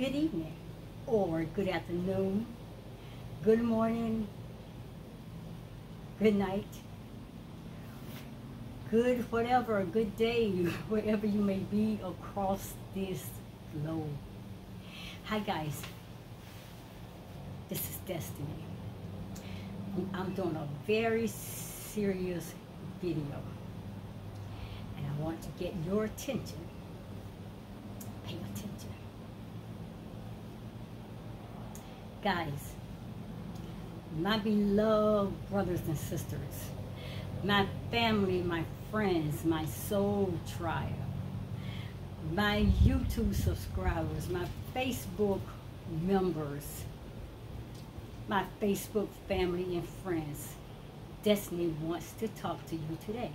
good evening, or good afternoon, good morning, good night, good whatever, good day, wherever you may be across this globe. Hi guys, this is Destiny. I'm doing a very serious video and I want to get your attention. Pay attention. Guys, my beloved brothers and sisters, my family, my friends, my soul tribe, my YouTube subscribers, my Facebook members, my Facebook family and friends. Destiny wants to talk to you today.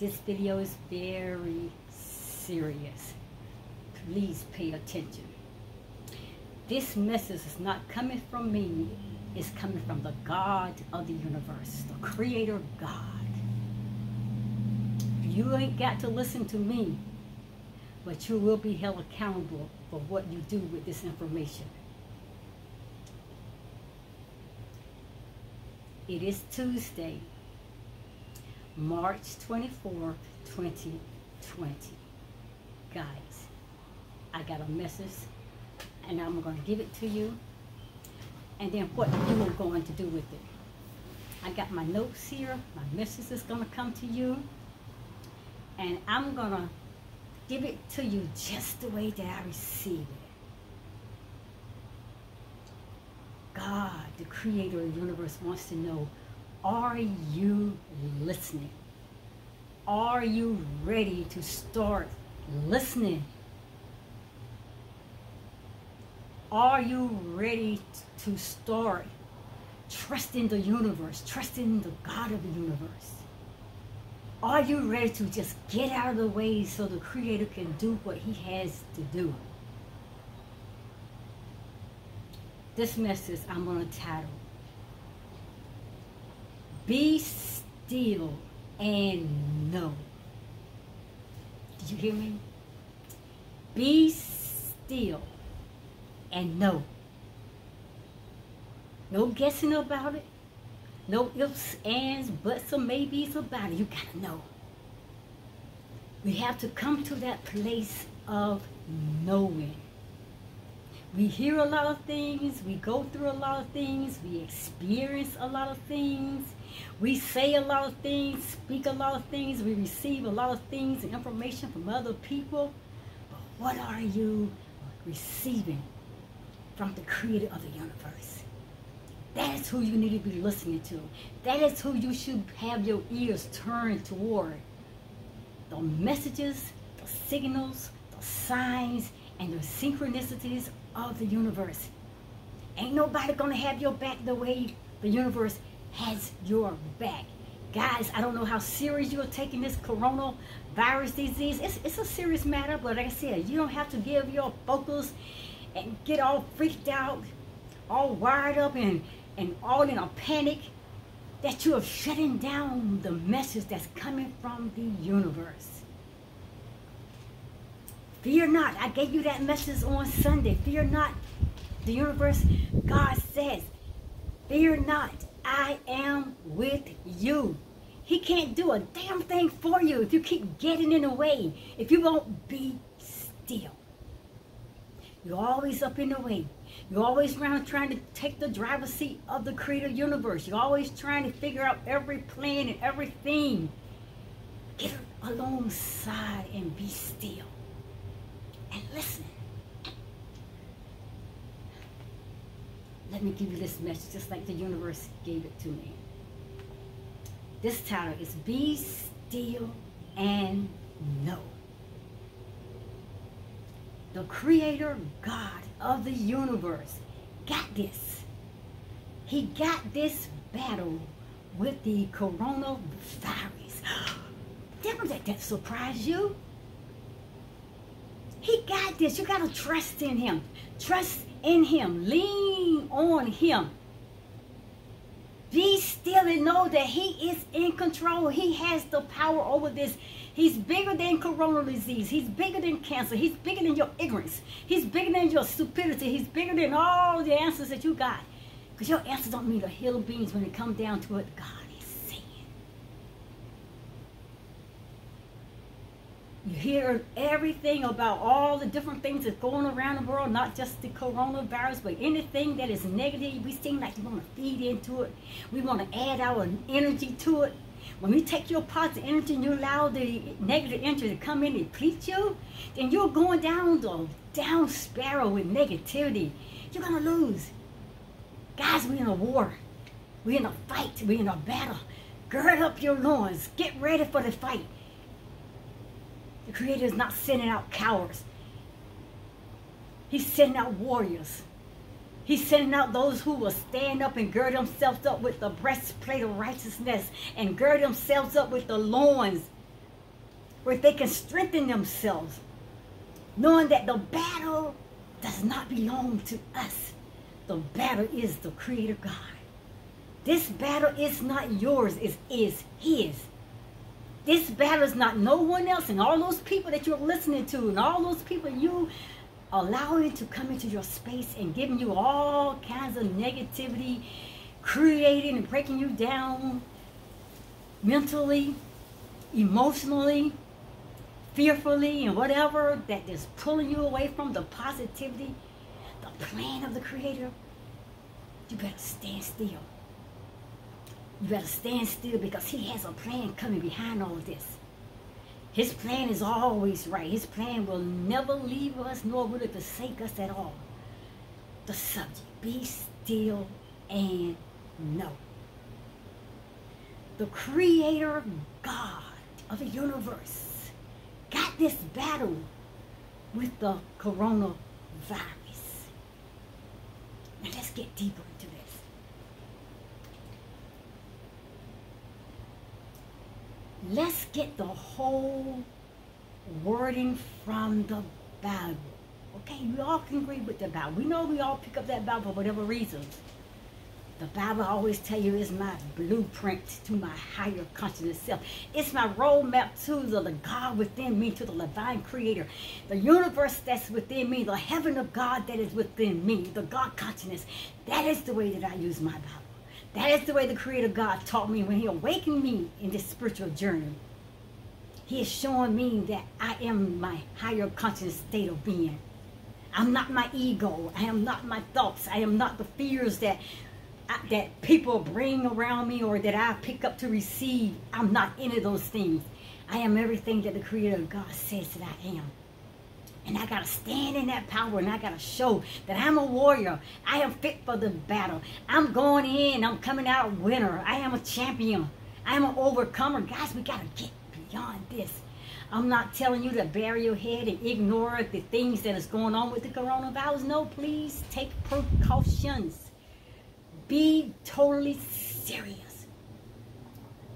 This video is very serious. Please pay attention. This message is not coming from me. It's coming from the God of the universe, the creator God. You ain't got to listen to me, but you will be held accountable for what you do with this information. It is Tuesday, March 24, 2020. Guys, I got a message and I'm going to give it to you. And then what you are going to do with it. I got my notes here. My message is going to come to you. And I'm going to give it to you just the way that I receive it. God, the creator of the universe, wants to know, are you listening? Are you ready to start listening? Are you ready to start trusting the universe, trusting the God of the universe? Are you ready to just get out of the way so the Creator can do what He has to do? This message I'm going to title Be Still and Know. Did you hear me? Be still and know. No guessing about it. No ifs, ands, buts, or maybes about it. You got to know. We have to come to that place of knowing. We hear a lot of things, we go through a lot of things, we experience a lot of things, we say a lot of things, speak a lot of things, we receive a lot of things and information from other people. But what are you receiving from the creator of the universe? That is who you need to be listening to. That is who you should have your ears turned toward. The messages, the signals, the signs, and the synchronicities of the universe. Ain't nobody gonna have your back the way the universe has your back. Guys, I don't know how serious you're taking this coronavirus disease. It's, it's a serious matter, but like I said, you don't have to give your focus and get all freaked out, all wired up and, and all in a panic that you are shutting down the message that's coming from the universe. Fear not. I gave you that message on Sunday. Fear not. The universe, God says, fear not. I am with you. He can't do a damn thing for you if you keep getting in the way. If you won't be still. You're always up in the way. You're always around trying to take the driver's seat of the creator universe. You're always trying to figure out every plan and everything. Get alongside and be still and listen. Let me give you this message just like the universe gave it to me. This title is Be Still and Know. The creator God of the universe got this. He got this battle with the coronavirus. Didn't let that surprise you? He got this. You got to trust in him. Trust in him. Lean on him. Be still and know that He is in control. He has the power over this. He's bigger than coronal disease. He's bigger than cancer. He's bigger than your ignorance. He's bigger than your stupidity. He's bigger than all the answers that you got. Because your answers don't mean a hill of beans when it comes down to it. God is saying. You hear everything about all the different things that's going around the world, not just the coronavirus, but anything that is negative. We seem like we want to feed into it. We want to add our energy to it. When we take your positive energy and you allow the negative energy to come in and deplete you, then you're going down the down spiral with negativity. You're to lose. Guys, we're in a war. We're in a fight. We're in a battle. Gird up your loins. Get ready for the fight. The Creator is not sending out cowards. He's sending out warriors. He's sending out those who will stand up and gird themselves up with the breastplate of righteousness and gird themselves up with the loins where they can strengthen themselves, knowing that the battle does not belong to us. The battle is the Creator God. This battle is not yours, it is His. This battle is not no one else and all those people that you're listening to and all those people you allowing to come into your space and giving you all kinds of negativity, creating and breaking you down mentally, emotionally, fearfully, and whatever that is pulling you away from the positivity, the plan of the Creator, you better stand still. You better stand still because he has a plan coming behind all of this. His plan is always right. His plan will never leave us nor will it forsake us at all. The subject, be still and know. The creator God of the universe got this battle with the coronavirus. Now let's get deeper into this. Let's get the whole wording from the Bible. Okay, we all can agree with the Bible. We know we all pick up that Bible for whatever reasons. The Bible always tell you is my blueprint to my higher consciousness self. It's my roadmap to the God within me, to the divine creator. The universe that's within me, the heaven of God that is within me, the God consciousness. That is the way that I use my Bible. That is the way the Creator God taught me when He awakened me in this spiritual journey. He is showing me that I am my higher conscious state of being. I'm not my ego. I am not my thoughts. I am not the fears that that people bring around me or that I pick up to receive. I'm not any of those things. I am everything that the Creator God says that I am. And I got to stand in that power and I got to show that I'm a warrior. I am fit for the battle. I'm going in. I'm coming out a winner. I am a champion. I am an overcomer. Guys, we got to get beyond this. I'm not telling you to bury your head and ignore the things that is going on with the coronavirus. No, please take precautions. Be totally serious.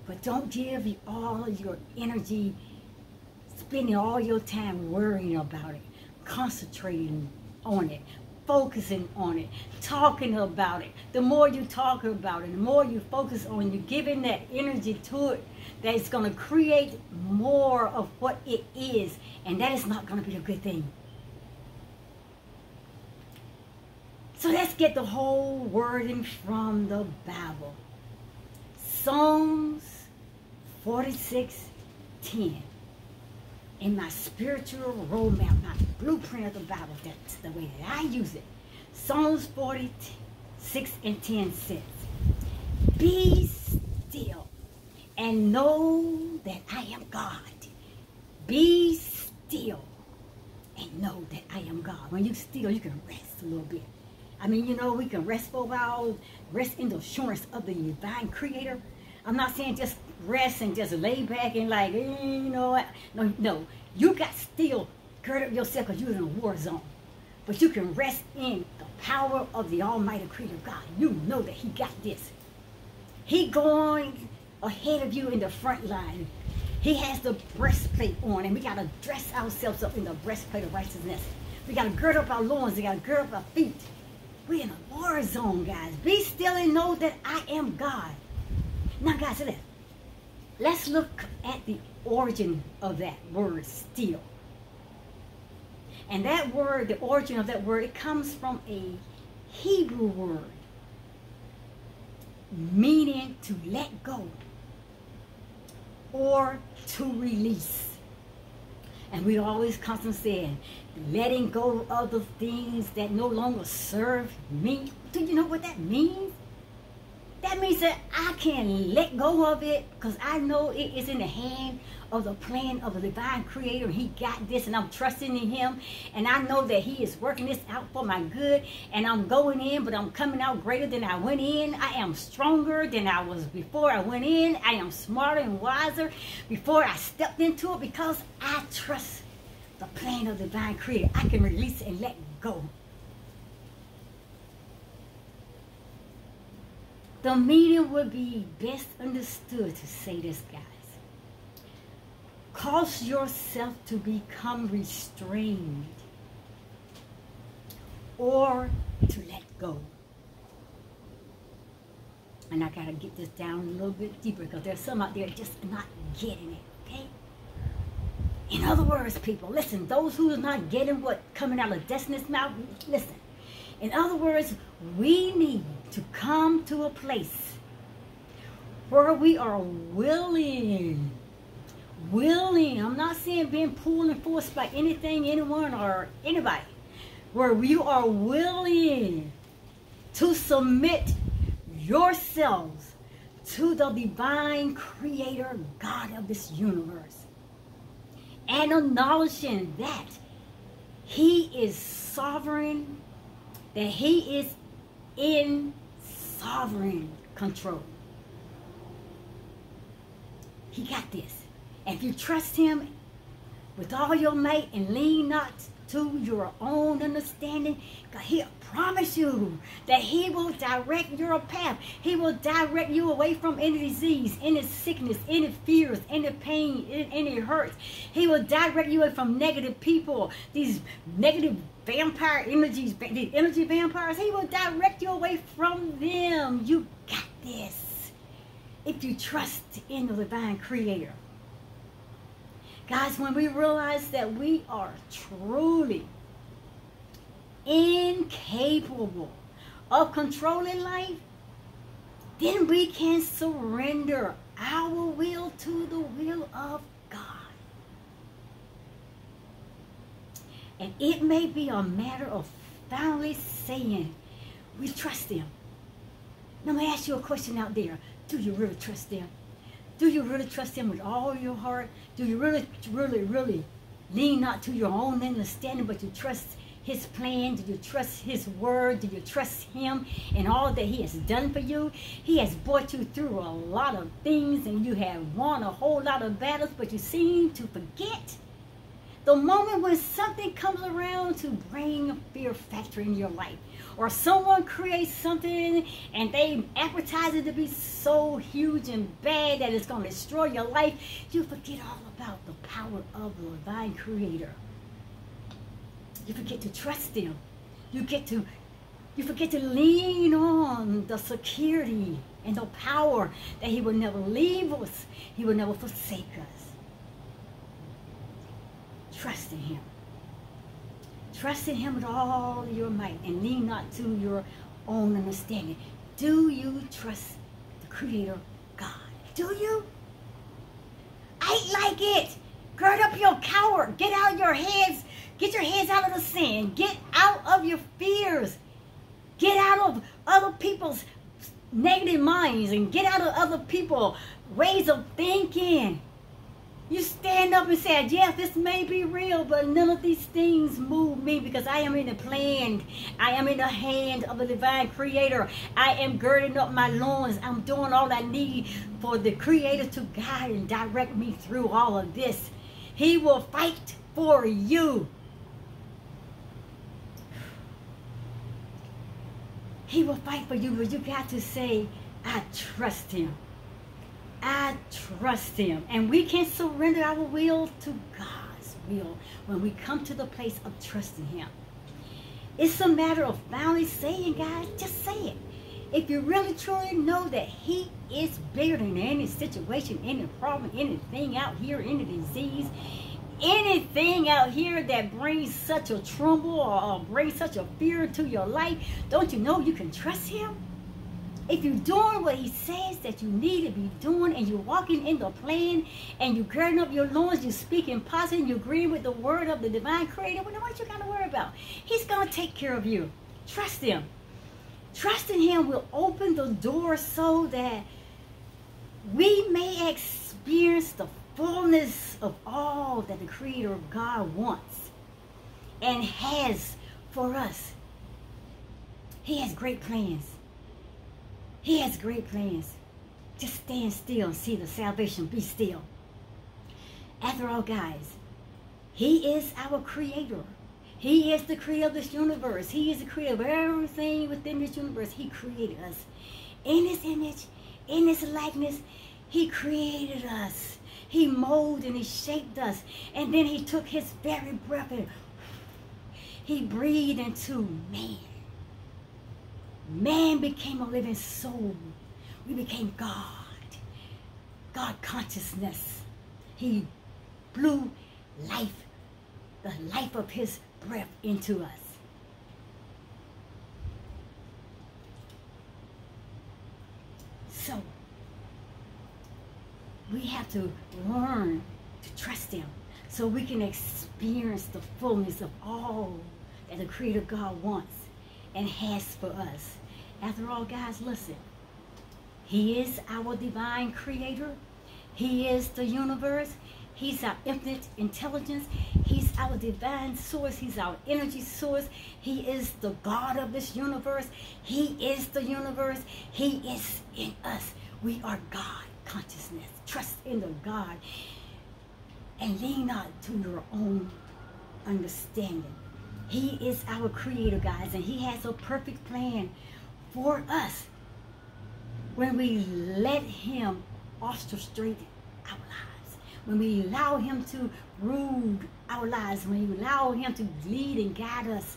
But don't give all your energy spending all your time worrying about it, concentrating on it, focusing on it, talking about it. The more you talk about it, the more you focus on you're giving that energy to it, that it's going to create more of what it is. And that is not going to be a good thing. So let's get the whole wording from the Bible. Psalms 46 10 in my spiritual roadmap, my blueprint of the Bible. That's the way that I use it. Psalms 46 and 10 says, Be still and know that I am God. Be still and know that I am God. When you still, you can rest a little bit. I mean, you know, we can rest for a while, rest in the assurance of the divine creator. I'm not saying just rest and just lay back and like, eh, you know, what? no, no. You got still gird up yourself because you're in a war zone. But you can rest in the power of the Almighty Creator God. You know that He got this. He going ahead of you in the front line. He has the breastplate on, and we got to dress ourselves up in the breastplate of righteousness. We got to gird up our loins. We got to gird up our feet. We're in a war zone, guys. Be still and know that I am God. Now, guys, listen. Let's look at the origin of that word still. And that word, the origin of that word, it comes from a Hebrew word meaning to let go or to release. And we always constantly saying, letting go of the things that no longer serve me. Do you know what that means? That means that I can let go of it because I know it is in the hand of the plan of the divine creator. He got this and I'm trusting in him. And I know that he is working this out for my good. And I'm going in, but I'm coming out greater than I went in. I am stronger than I was before I went in. I am smarter and wiser before I stepped into it because I trust the plan of the divine creator. I can release and let go. The meaning would be best understood to say this, guys. Cause yourself to become restrained or to let go. And I got to get this down a little bit deeper because there's some out there just not getting it, okay? In other words, people, listen, those who are not getting what coming out of Destiny's mouth, listen. In other words, we need to come to a place where we are willing, willing, I'm not saying being pulled and forced by anything, anyone, or anybody, where you are willing to submit yourselves to the divine creator God of this universe and acknowledging that he is sovereign, that he is in sovereign control. He got this. If you trust him with all your might and lean not to your own understanding, he'll promise you that he will direct your path. He will direct you away from any disease, any sickness, any fears, any pain, any hurts. He will direct you away from negative people, these negative vampire energies, these energy vampires. He will direct you away from them. You got this. If you trust in the divine creator. Guys, when we realize that we are truly incapable of controlling life, then we can surrender our will to the will of God. And it may be a matter of finally saying, we trust Him. Now, let me ask you a question out there. Do you really trust Him? Do you really trust Him with all your heart? Do you really, really, really lean not to your own understanding, but you trust his plan? Do you trust his word? Do you trust him and all that he has done for you? He has brought you through a lot of things and you have won a whole lot of battles, but you seem to forget the moment when something comes around to bring a fear factor in your life or someone creates something and they advertise it to be so huge and bad that it's going to destroy your life, you forget all about the power of the divine creator. You forget to trust him. You get to you forget to lean on the security and the power that he will never leave us. He will never forsake us. Trust in him. Trust in him with all your might and lean not to your own understanding. Do you trust the creator God? Do you? I like it. Gird up your cower. Get out of your heads. Get your hands out of the sand. Get out of your fears. Get out of other people's negative minds and get out of other people's ways of thinking. You stand up and say, yes, this may be real, but none of these things move me because I am in the plan. I am in the hand of the divine creator. I am girding up my loins. I'm doing all I need for the creator to guide and direct me through all of this. He will fight for you. He will fight for you, but you got to say, I trust him. I trust him. And we can surrender our will to God's will when we come to the place of trusting him. It's a matter of finally saying, guys, just say it. If you really truly know that He is bigger than any situation, any problem, anything out here, any disease, anything out here that brings such a tremble or brings such a fear to your life, don't you know you can trust Him? If you're doing what he says that you need to be doing and you're walking in the plan and you're girding up your loins, you're speaking positive, you're agreeing with the word of the divine creator, well, what you got to worry about? He's going to take care of you. Trust him. Trusting him will open the door so that we may experience the fullness of all that the creator of God wants and has for us. He has great plans. He has great plans. Just stand still and see the salvation. Be still. After all, guys, He is our creator. He is the creator of this universe. He is the creator of everything within this universe. He created us. In His image, in His likeness, He created us. He molded and He shaped us. And then He took His very breath and He breathed into man. Man became a living soul. We became God. God consciousness. He blew life, the life of his breath into us. So, we have to learn to trust him so we can experience the fullness of all that the Creator God wants and has for us. After all, guys, listen. He is our divine creator. He is the universe. He's our infinite intelligence. He's our divine source. He's our energy source. He is the God of this universe. He is the universe. He is in us. We are God consciousness. Trust in the God and lean not to your own understanding. He is our creator, guys, and he has a perfect plan for us when we let him orchestrate our lives, when we allow him to rule our lives, when we allow him to lead and guide us,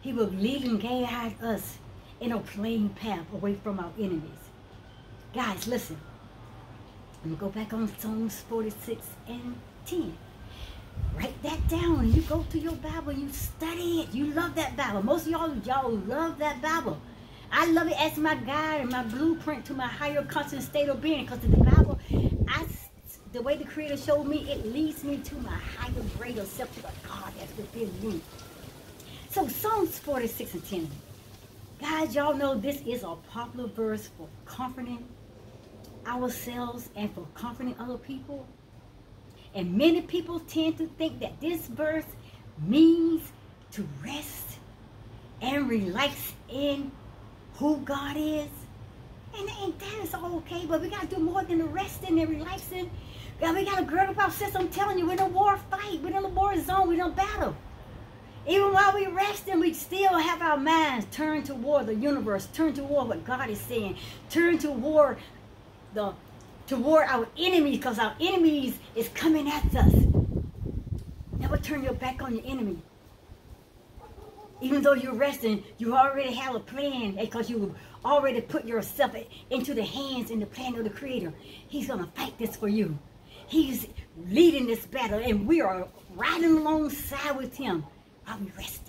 he will lead and guide us in a plain path away from our enemies. Guys, listen. Go back on Psalms 46 and 10. Write that down. You go to your Bible, you study it. You love that Bible. Most of y'all, y'all love that Bible. I love it as my guide and my blueprint to my higher conscious state of being because the Bible, I, the way the Creator showed me, it leads me to my higher, greater self, to the God that's within me. So Psalms 46 and 10. Guys, y'all know this is a popular verse for comforting ourselves and for comforting other people. And many people tend to think that this verse means to rest and relax in who God is. And, and that is okay, but we got to do more than the resting and relaxing. God, we got to gird up ourselves. I'm telling you, we're in a war fight. We're in a war zone. We're in a battle. Even while we resting, we still have our minds turned toward the universe, turned toward what God is saying, turn toward the toward our enemies, because our enemies is coming at us. Never turn your back on your enemy. Even though you're resting, you already have a plan eh, because you already put yourself into the hands and the plan of the Creator. He's going to fight this for you. He's leading this battle, and we are riding alongside with Him while we resting,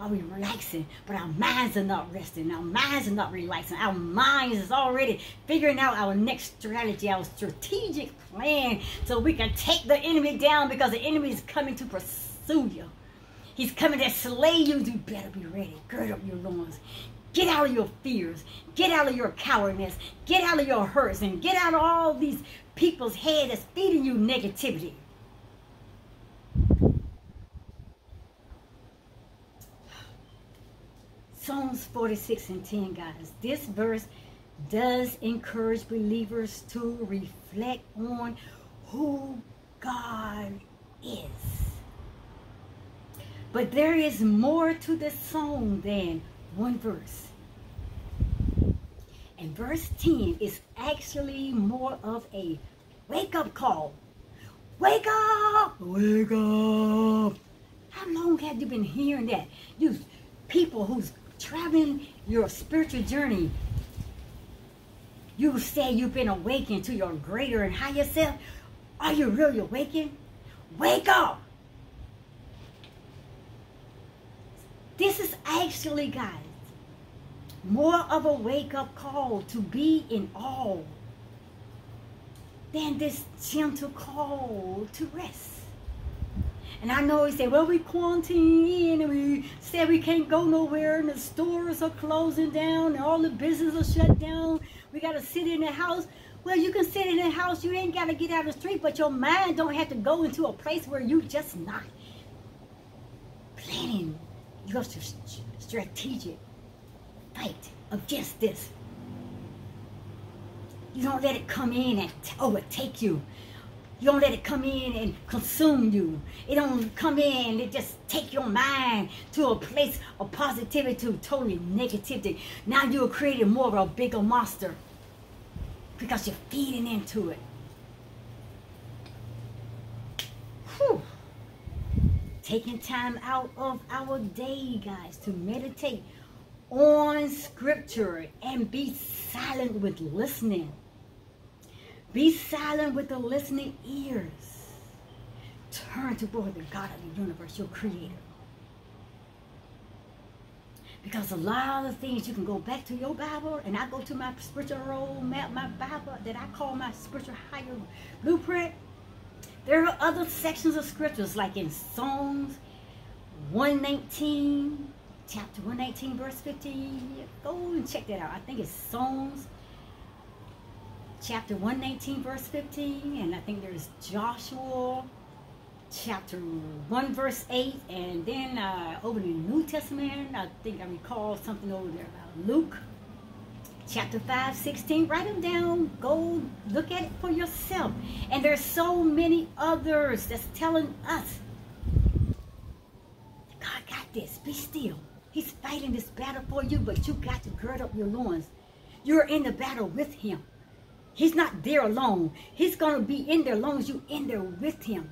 while we relaxing. But our minds are not resting. Our minds are not relaxing. Our minds is already figuring out our next strategy, our strategic plan, so we can take the enemy down because the enemy is coming to pursue you. He's coming to slay you. You better be ready. Gird up your loins. Get out of your fears. Get out of your cowardness. Get out of your hurts. And get out of all these people's head that's feeding you negativity. Psalms 46 and 10, guys. This verse does encourage believers to reflect on who God is. But there is more to this song than one verse. And verse 10 is actually more of a wake up call. Wake up! Wake up! How long have you been hearing that? You people who's traveling your spiritual journey, you say you've been awakened to your greater and higher self. Are you really awakened? Wake up! This is actually, guys, more of a wake-up call to be in awe than this gentle call to rest. And I know he said, well, we quarantine and we said we can't go nowhere and the stores are closing down and all the businesses are shut down. We got to sit in the house. Well, you can sit in the house. You ain't got to get out of the street, but your mind don't have to go into a place where you just not planning your strategic fight against this. You don't let it come in and overtake you. You don't let it come in and consume you. It don't come in and just take your mind to a place of positivity to totally negativity. Now you're creating more of a bigger monster because you're feeding into it. Whew. Taking time out of our day, guys, to meditate on scripture and be silent with listening. Be silent with the listening ears. Turn toward the God of the universe, your creator. Because a lot of the things you can go back to your Bible, and I go to my spiritual roadmap, my Bible that I call my spiritual higher blueprint. There are other sections of scriptures, like in Psalms 119, chapter 119, verse 15. Go and check that out. I think it's Psalms chapter 119, verse 15, and I think there's Joshua chapter 1, verse 8, and then uh, over the New Testament, I think I recall something over there about Luke chapter 5, 16. Write them down. Go look at it for yourself. And there's so many others that's telling us, God got this. Be still. He's fighting this battle for you, but you got to gird up your loins. You're in the battle with him. He's not there alone. He's going to be in there as long as you're in there with him.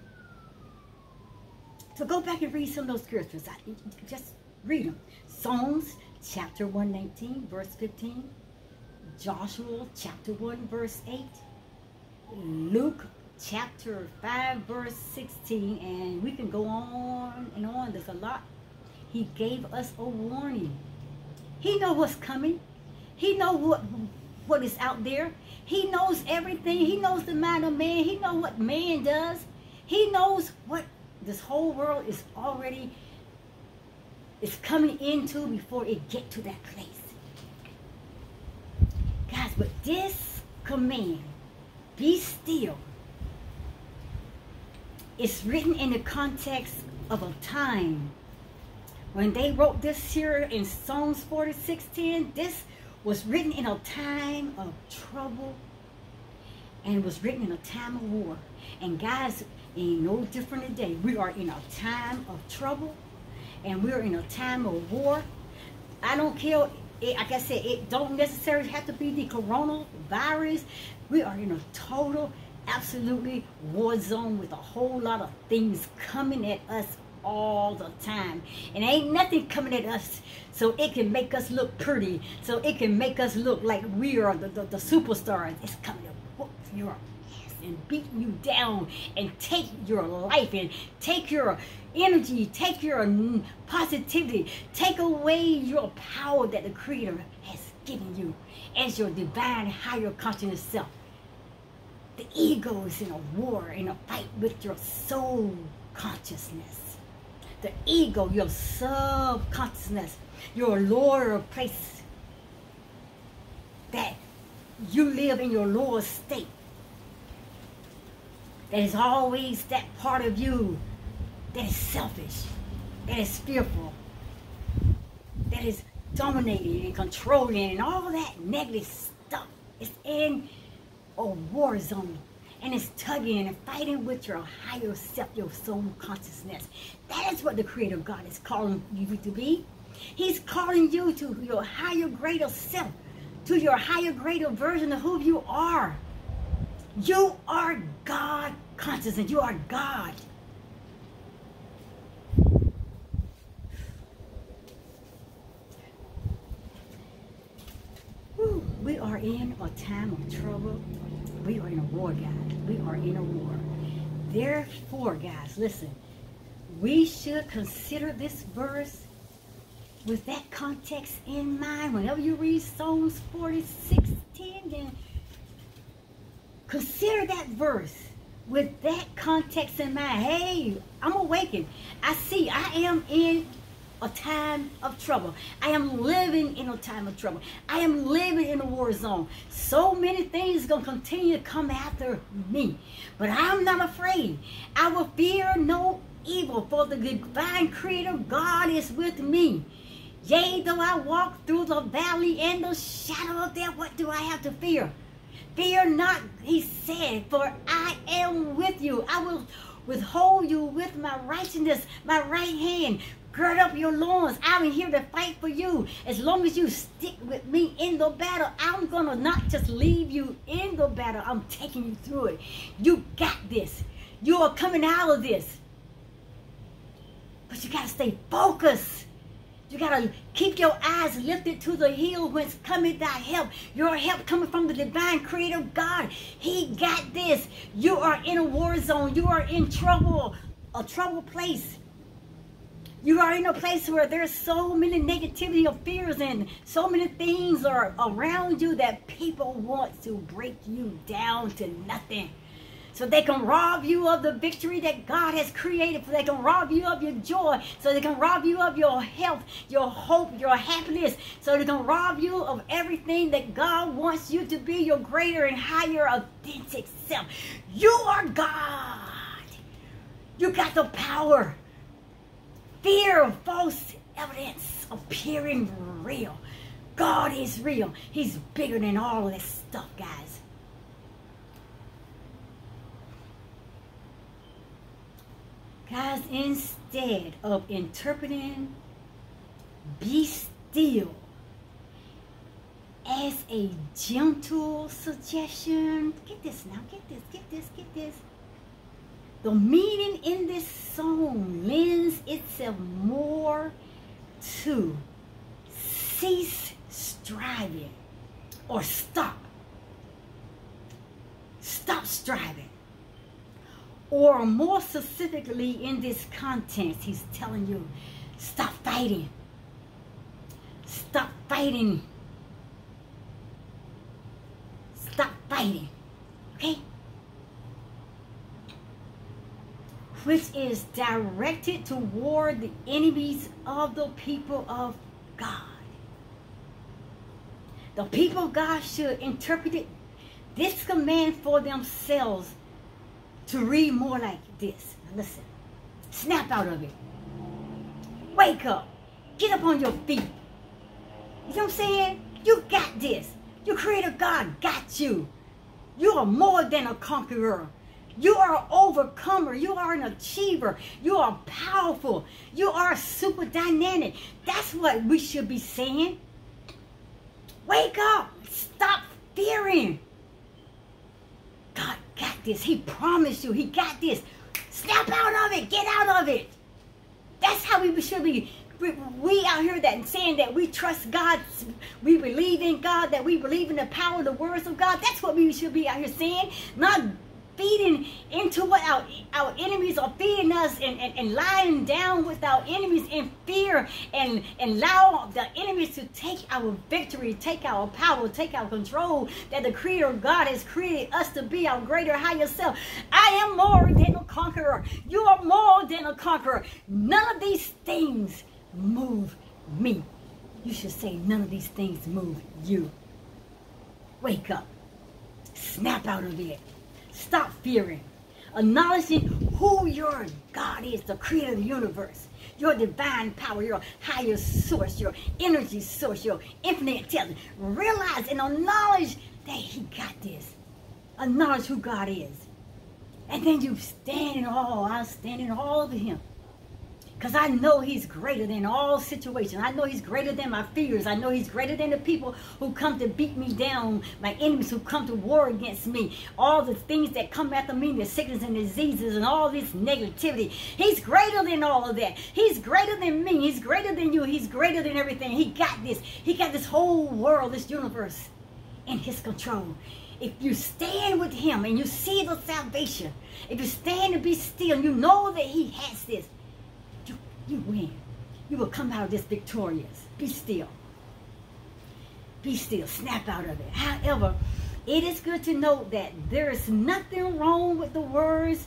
So go back and read some of those scriptures. Just read them. Psalms chapter 119, verse 15. Joshua chapter 1, verse 8. Luke chapter 5, verse 16. And we can go on and on. There's a lot. He gave us a warning. He know what's coming. He know what what is out there. He knows everything. He knows the mind of man. He knows what man does. He knows what this whole world is already is coming into before it get to that place. Guys, but this command, be still, is written in the context of a time when they wrote this here in Psalms 46:10, this was written in a time of trouble and was written in a time of war. And guys, ain't no different today. We are in a time of trouble and we're in a time of war. I don't care, like I said, it don't necessarily have to be the coronavirus. We are in a total, absolutely war zone with a whole lot of things coming at us all the time. And ain't nothing coming at us so it can make us look pretty, so it can make us look like we are the, the, the superstars. It's coming to whoop your ass and beat you down and take your life and take your energy, take your positivity, take away your power that the Creator has given you as your divine higher consciousness self. The ego is in a war, in a fight with your soul consciousness the ego, your subconsciousness, your lower place, that you live in your lower state. That is always that part of you that is selfish, that is fearful, that is dominating and controlling and all that negative stuff. It's in a war zone and it's tugging and fighting with your higher self, your soul consciousness. That is what the Creator God is calling you to be. He's calling you to your higher, greater self, to your higher, greater version of who you are. You are God conscious and you are God. We are in a time of trouble. We are in a war, guys. We are in a war. Therefore, guys, listen. We should consider this verse with that context in mind. Whenever you read Psalms 46, 10, then consider that verse with that context in mind. Hey, I'm awakened. I see I am in a time of trouble. I am living in a time of trouble. I am living in a war zone. So many things going to continue to come after me. But I'm not afraid. I will fear no evil, for the divine creator God is with me. Yea, though I walk through the valley and the shadow of death, what do I have to fear? Fear not, he said, for I am with you. I will withhold you with my righteousness, my right hand. Gird up your loins. I'm here to fight for you. As long as you stick with me in the battle, I'm going to not just leave you in the battle. I'm taking you through it. You got this. You are coming out of this. But you got to stay focused. You got to keep your eyes lifted to the hill whence cometh thy help. Your help coming from the divine creator God. He got this. You are in a war zone. You are in trouble, a trouble place. You are in a place where there's so many negativity of fears and so many things are around you that people want to break you down to nothing. So they can rob you of the victory that God has created. So they can rob you of your joy. So they can rob you of your health, your hope, your happiness. So they can rob you of everything that God wants you to be your greater and higher authentic self. You are God. You got the power fear of false evidence appearing real. God is real. He's bigger than all of this stuff, guys. Guys, instead of interpreting be still as a gentle suggestion, get this now, get this, get this, get this the meaning in this song lends itself more to cease striving or stop. Stop striving. Or more specifically in this context, he's telling you, stop fighting. Stop fighting. Stop fighting. Okay? Which is directed toward the enemies of the people of God. The people of God should interpret this command for themselves to read more like this. Listen, snap out of it. Wake up. Get up on your feet. You know what I'm saying? You got this. Your creator God got you. You are more than a conqueror. You are overcomer. You are an achiever. You are powerful. You are super dynamic. That's what we should be saying. Wake up. Stop fearing. God got this. He promised you. He got this. Snap out of it. Get out of it. That's how we should be. We out here that saying that we trust God, we believe in God, that we believe in the power of the words of God. That's what we should be out here saying. Not feeding into what our, our enemies are feeding us and, and, and lying down with our enemies in fear and, and allow the enemies to take our victory, take our power, take our control that the creator God has created us to be our greater higher self. I am more than a conqueror. You are more than a conqueror. None of these things move me. You should say none of these things move you. Wake up. Snap out of it. Stop fearing. Acknowledging who your God is, the creator of the universe. Your divine power, your higher source, your energy source, your infinite intelligence. Realize and acknowledge that he got this. Acknowledge who God is. And then you stand in awe. I stand in awe of him. Because I know he's greater than all situations. I know he's greater than my fears. I know he's greater than the people who come to beat me down, my enemies who come to war against me, all the things that come after me, the sickness and diseases and all this negativity. He's greater than all of that. He's greater than me. He's greater than you. He's greater than everything. He got this. He got this whole world, this universe in his control. If you stand with him and you see the salvation, if you stand and be still, you know that he has this, you, win. You will come out of this victorious. Be still. Be still. Snap out of it. However, it is good to note that there is nothing wrong with the words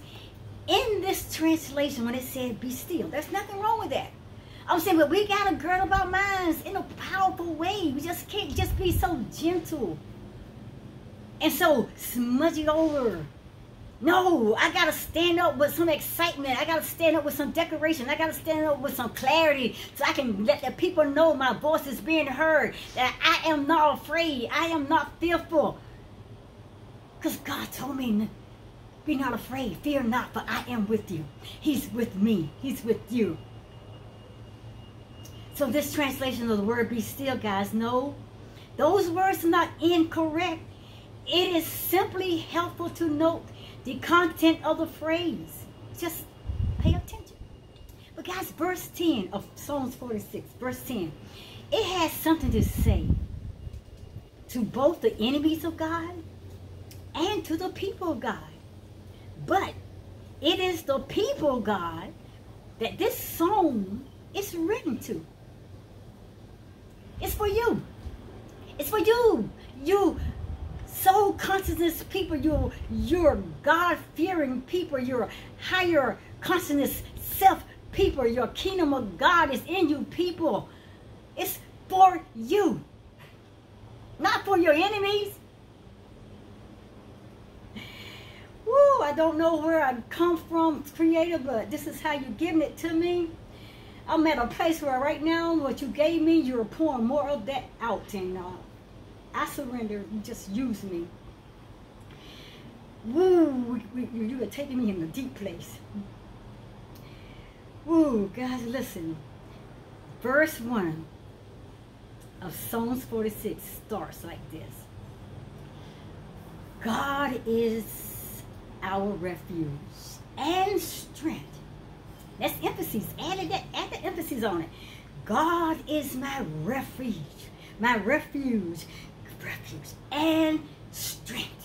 in this translation when it said be still. There's nothing wrong with that. I'm saying, but we got to gird our minds in a powerful way. We just can't just be so gentle and so smudgy over. No, I got to stand up with some excitement. I got to stand up with some decoration. I got to stand up with some clarity so I can let the people know my voice is being heard. That I am not afraid. I am not fearful. Because God told me, be not afraid. Fear not, for I am with you. He's with me. He's with you. So this translation of the word be still, guys, no. Those words are not incorrect. It is simply helpful to note the content of the phrase. Just pay attention. But guys, verse 10 of Psalms 46, verse 10, it has something to say to both the enemies of God and to the people of God. But it is the people of God that this song is written to. It's for you. It's for you. You soul consciousness people, you're, you're God-fearing people, you're higher consciousness self people, your kingdom of God is in you people. It's for you, not for your enemies. Woo, I don't know where I come from, Creator, but this is how you're giving it to me. I'm at a place where right now, what you gave me, you're pouring more of that out. And uh, I surrender. You Just use me. Woo, you are taking me in a deep place. Woo, guys, listen. Verse 1 of Psalms 46 starts like this. God is our refuge and strength. That's emphasis. Add, that, add the emphasis on it. God is my refuge, my refuge, refuge and strength.